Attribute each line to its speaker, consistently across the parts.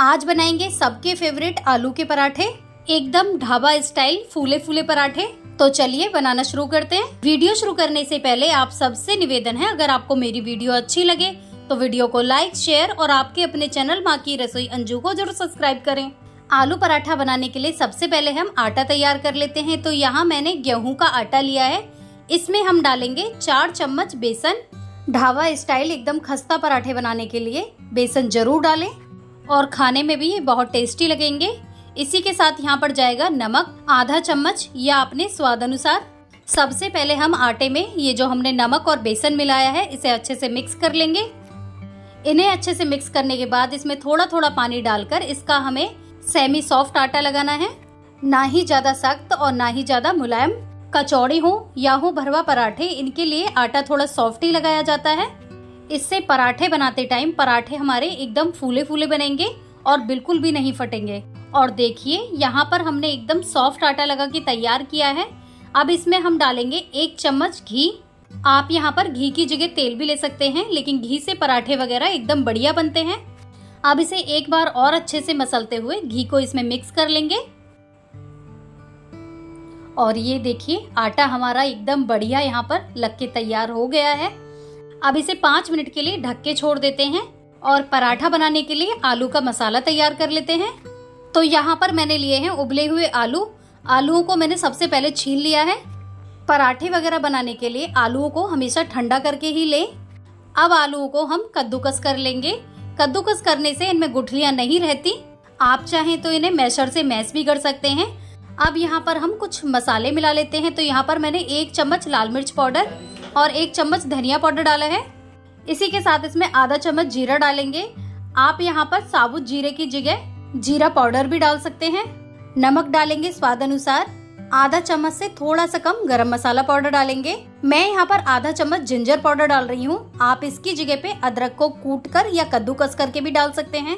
Speaker 1: आज बनाएँगे सबके फेवरेट आलू के पराठे। एकदम ढाबा स्टाइल फूले फूले पराठे। तो चलिए बनाना शुरू करते हैं। वीडियो शुरू करने से पहले आप सबसे निवेदन है, अगर आपको मेरी वीडियो अच्छी लगे तो वीडियो को लाइक शेयर और आपके अपने चैनल माँ की रसोई अंजू को ज़रूर सब्सक्राइब करें। आलू पराठा बनाने के लिए सबसे पहले हम आटा तैयार कर लेते हैं। तो यहाँ मैंने गेहूँ का आटा लिया है। इसमें हम डालेंगे चार चम्मच बेसन। ढाबा स्टाइल एकदम खस्ता पराठे बनाने के लिए बेसन ज़रूर डालें। और खाने में भी ये बहुत टेस्टी लगेंगे। इसी के साथ यहाँ पर जाएगा नमक, आधा चम्मच या अपने स्वाद अनुसार सबसे पहले हम आटे में ये जो हमने नमक और बेसन मिलाया है, इसे अच्छे से मिक्स कर लेंगे। इन्हें अच्छे से मिक्स करने के बाद इसमें थोड़ा थोड़ा पानी डालकर इसका हमें सेमी सॉफ्ट आटा लगाना है। ना ही ज़्यादा सख्त और ना ही ज़्यादा मुलायम। कचौड़ी हो या हो भरवा पराठे, इनके लिए आटा थोड़ा सॉफ्ट ही लगाया जाता है। इससे पराठे बनाते टाइम पराठे हमारे एकदम फूले फूले बनेंगे और बिल्कुल भी नहीं फटेंगे। और देखिए, यहाँ पर हमने एकदम सॉफ्ट आटा लगा के तैयार किया है। अब इसमें हम डालेंगे एक चम्मच घी। आप यहाँ पर घी की जगह तेल भी ले सकते हैं, लेकिन घी से पराठे वगैरह एकदम बढ़िया बनते हैं। अब इसे एक बार और अच्छे से मसलते हुए घी को इसमें मिक्स कर लेंगे। और ये देखिए, आटा हमारा एकदम बढ़िया यहाँ पर लग के तैयार हो गया है। अब इसे पाँच मिनट के लिए ढक के छोड़ देते हैं और पराठा बनाने के लिए आलू का मसाला तैयार कर लेते हैं। तो यहाँ पर मैंने लिए हैं उबले हुए आलू। आलूओं को मैंने सबसे पहले छील लिया है। पराठे वगैरह बनाने के लिए आलूओं को हमेशा ठंडा करके ही लें। अब आलूओं को हम कद्दूकस कर लेंगे। कद्दूकस करने से इनमें गुठलियाँ नहीं रहती। आप चाहें तो इन्हें मैशर से मैश भी कर सकते हैं। अब यहाँ पर हम कुछ मसाले मिला लेते हैं। तो यहाँ पर मैंने एक चम्मच लाल मिर्च पाउडर और एक चम्मच धनिया पाउडर डाला है। इसी के साथ इसमें आधा चम्मच जीरा डालेंगे। आप यहाँ पर साबुत जीरे की जगह जीरा पाउडर भी डाल सकते हैं। नमक डालेंगे स्वाद अनुसार। आधा चम्मच से थोड़ा सा कम गरम मसाला पाउडर डालेंगे। मैं यहाँ पर आधा चम्मच जिंजर पाउडर डाल रही हूँ। आप इसकी जगह पे अदरक को कूट कर या कद्दूकस करके भी डाल सकते हैं।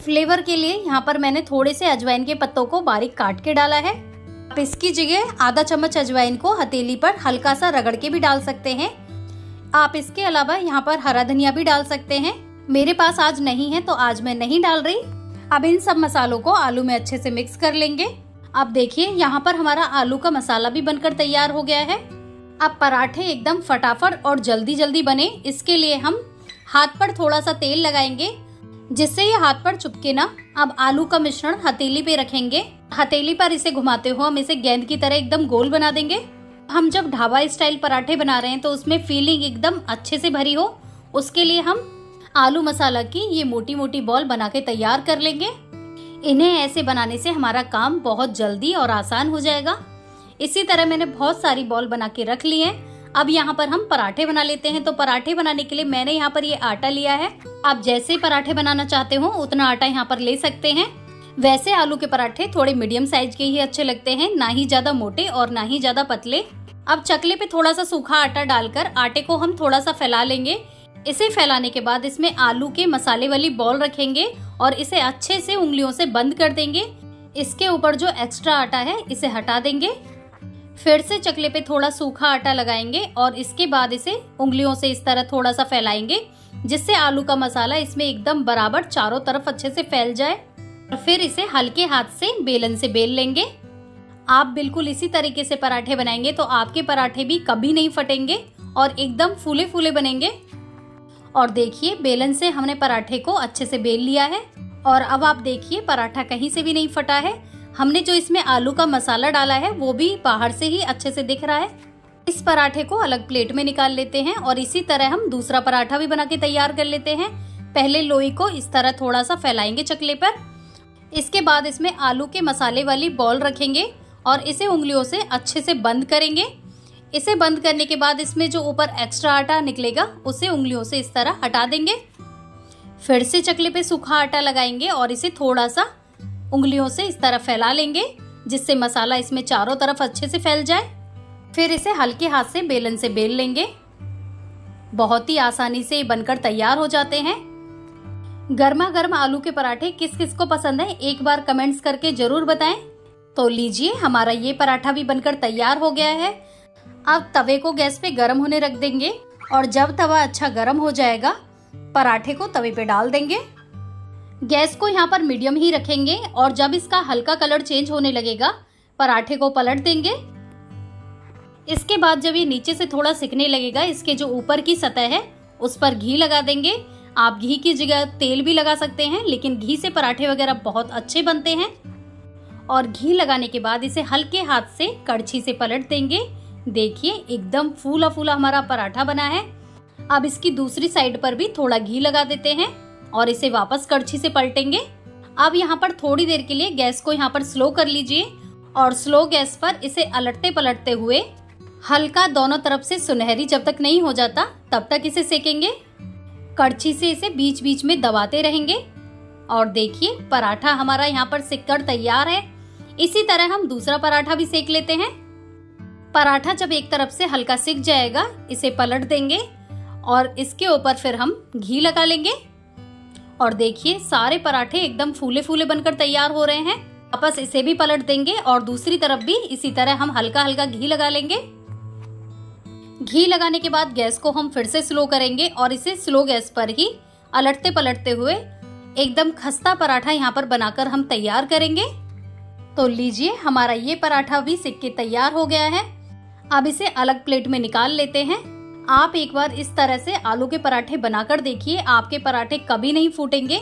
Speaker 1: फ्लेवर के लिए यहाँ पर मैंने थोड़े से अजवाइन के पत्तों को बारीक काट के डाला है। आप इसकी जगह आधा चम्मच अजवाइन को हथेली पर हल्का सा रगड़ के भी डाल सकते हैं। आप इसके अलावा यहाँ पर हरा धनिया भी डाल सकते हैं। मेरे पास आज नहीं है तो आज मैं नहीं डाल रही। अब इन सब मसालों को आलू में अच्छे से मिक्स कर लेंगे। अब देखिए, यहाँ पर हमारा आलू का मसाला भी बनकर तैयार हो गया है। अब पराठे एकदम फटाफट और जल्दी जल्दी बने। इसके लिए हम हाथ पर थोड़ा सा तेल लगाएँगे। जिससे ये हाथ पर चुपके ना, अब आलू का मिश्रण हथेली पे रखेंगे। हथेली पर इसे घुमाते हुए हम इसे गेंद की तरह एकदम गोल बना देंगे। हम जब ढाबा स्टाइल पराठे बना रहे हैं तो उसमें फीलिंग एकदम अच्छे से भरी हो। उसके लिए हम आलू मसाला की ये मोटी मोटी बॉल बना के तैयार कर लेंगे। इन्हें ऐसे बनाने से हमारा काम बहुत जल्दी और आसान हो जाएगा। इसी तरह मैंने बहुत सारी बॉल बना के रख ली है। अब यहाँ पर हम पराठे बना लेते हैं। तो पराठे बनाने के लिए मैंने यहाँ पर ये आटा लिया है। आप जैसे पराठे बनाना चाहते हो, उतना आटा यहाँ पर ले सकते हैं। वैसे आलू के पराठे थोड़े मीडियम साइज़ के ही अच्छे लगते हैं, ना ही ज़्यादा मोटे और ना ही ज़्यादा पतले। अब चकले पे थोड़ा सा सूखा आटा डालकर आटे को हम थोड़ा सा फैला लेंगे। इसे फैलाने के बाद इसमें आलू के मसाले वाली बॉल रखेंगे और इसे अच्छे से उंगलियों से बंद कर देंगे। इसके ऊपर जो एक्स्ट्रा आटा है, इसे हटा देंगे। फिर से चकले पे थोड़ा सूखा आटा लगाएँगे और इसके बाद इसे उंगलियों से इस तरह थोड़ा सा फैलाएँगे, जिससे आलू का मसाला इसमें एकदम बराबर चारों तरफ़ अच्छे से फैल जाए। और फिर इसे हल्के हाथ से बेलन से बेल लेंगे। आप बिल्कुल इसी तरीके से पराठे बनाएँगे तो आपके पराठे भी कभी नहीं फटेंगे और एकदम फूले फूले बनेंगे। और देखिए, बेलन से हमने पराठे को अच्छे से बेल लिया है। और अब आप देखिए, पराठा कहीं से भी नहीं फटा है। हमने जो इसमें आलू का मसाला डाला है, वो भी बाहर से ही अच्छे से दिख रहा है। इस पराठे को अलग प्लेट में निकाल लेते हैं और इसी तरह हम दूसरा पराठा भी बना के तैयार कर लेते हैं। पहले लोई को इस तरह थोड़ा सा फैलाएँगे चकले पर। इसके बाद इसमें आलू के मसाले वाली बॉल रखेंगे और इसे उंगलियों से अच्छे से बंद करेंगे। इसे बंद करने के बाद इसमें जो ऊपर एक्स्ट्रा आटा निकलेगा, उसे उंगलियों से इस तरह हटा देंगे। फिर से चकले पे सूखा आटा लगाएँगे और इसे थोड़ा सा उंगलियों से इस तरह फैला लेंगे, जिससे मसाला इसमें चारों तरफ़ अच्छे से फैल जाए। फिर इसे हल्के हाथ से बेलन से बेल लेंगे। बहुत ही आसानी से बनकर तैयार हो जाते हैं। गर्मा गर्म आलू के पराठे किस किस को पसंद है, एक बार कमेंट्स करके ज़रूर बताएँ। तो लीजिए, हमारा ये पराठा भी बनकर तैयार हो गया है। अब तवे को गैस पे गर्म होने रख देंगे, और जब तवा अच्छा गर्म हो जाएगा, पराठे को तवे पे डाल देंगे। गैस को यहाँ पर मीडियम ही रखेंगे और जब इसका हल्का कलर चेंज होने लगेगा, पराठे को पलट देंगे। इसके बाद जब ये नीचे से थोड़ा सिकने लगेगा, इसके जो ऊपर की सतह है, उस पर घी लगा देंगे। आप घी की जगह तेल भी लगा सकते हैं, लेकिन घी से पराठे वगैरह बहुत अच्छे बनते हैं। और घी लगाने के बाद इसे हल्के हाथ से कड़छी से पलट देंगे। देखिए, एकदम फूला फूला हमारा पराठा बना है। अब इसकी दूसरी साइड पर भी थोड़ा घी लगा देते हैं। और इसे वापस कड़छी से पलटेंगे। अब यहाँ पर थोड़ी देर के लिए गैस को यहाँ पर स्लो कर लीजिए और स्लो गैस पर इसे अलटते पलटते हुए हल्का दोनों तरफ़ से सुनहरी जब तक नहीं हो जाता, तब तक इसे सेकेंगे। कड़छी से इसे बीच बीच में दबाते रहेंगे। और देखिए, पराठा हमारा यहाँ पर सिककर तैयार है। इसी तरह हम दूसरा पराठा भी सेक लेते हैं। पराठा जब एक तरफ़ से हल्का सिक जाएगा, इसे पलट देंगे और इसके ऊपर फिर हम घी लगा लेंगे। और देखिए, सारे पराठे एकदम फूले फूले बनकर तैयार हो रहे हैं। वापस इसे भी पलट देंगे और दूसरी तरफ़ भी इसी तरह हम हल्का हल्का घी लगा लेंगे। घी लगाने के बाद गैस को हम फिर से स्लो करेंगे और इसे स्लो गैस पर ही अलटते पलटते हुए एकदम खस्ता पराठा यहाँ पर बनाकर हम तैयार करेंगे। तो लीजिए, हमारा ये पराठा भी सिक्के तैयार हो गया है। अब इसे अलग प्लेट में निकाल लेते हैं। आप एक बार इस तरह से आलू के पराठे बनाकर देखिए, आपके पराठे कभी नहीं फूटेंगे।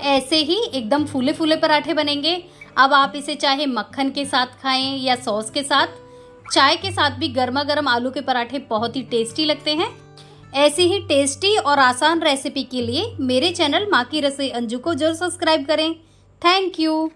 Speaker 1: ऐसे ही एकदम फूले फूले पराठे बनेंगे। अब आप इसे चाहे मक्खन के साथ खाएँ या सॉस के साथ, चाय के साथ भी गर्मा गर्म आलू के पराठे बहुत ही टेस्टी लगते हैं। ऐसी ही टेस्टी और आसान रेसिपी के लिए मेरे चैनल माँ की रसोई अंजू को ज़रूर सब्सक्राइब करें। Thank you.